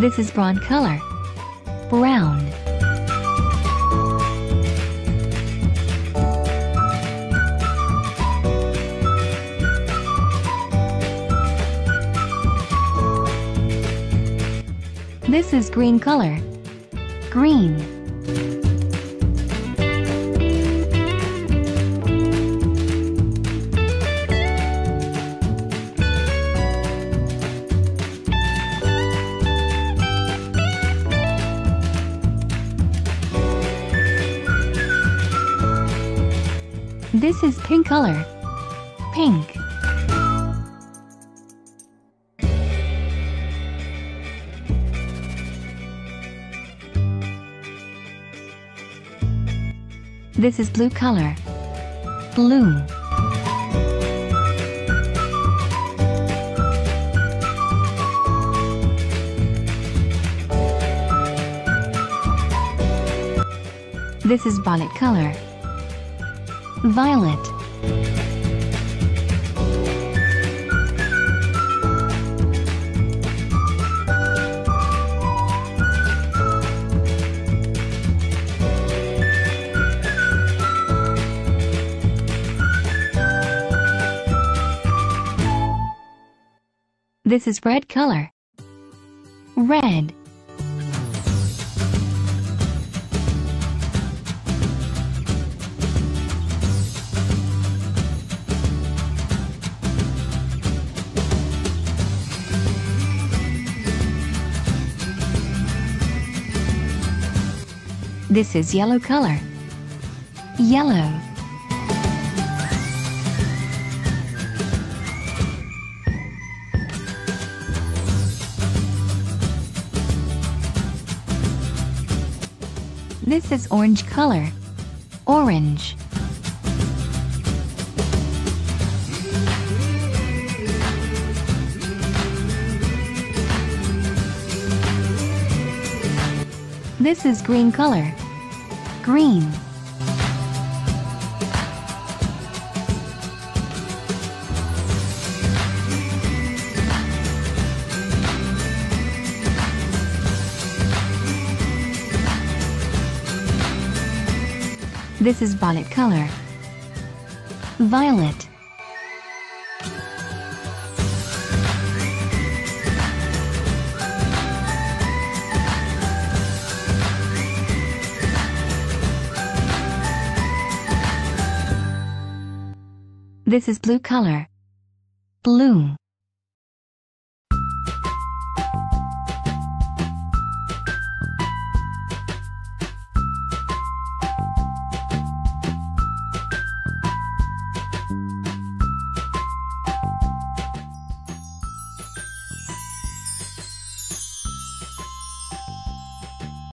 This is brown color. Brown. This is green color. Green. This is pink color. Pink. This is blue color. Blue. This is violet color. Violet. This is red color. Red. This is yellow color. Yellow. This is orange color. Orange. This is green color. Green. This is violet color. Violet. This is blue color. Blue.